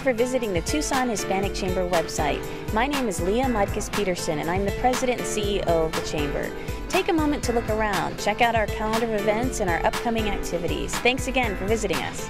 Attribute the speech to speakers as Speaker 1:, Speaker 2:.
Speaker 1: for visiting the Tucson Hispanic Chamber website. My name is Lea Márquez Peterson, and I'm the president and CEO of the Chamber. Take a moment to look around, check out our calendar of events and our upcoming activities. Thanks again for visiting us.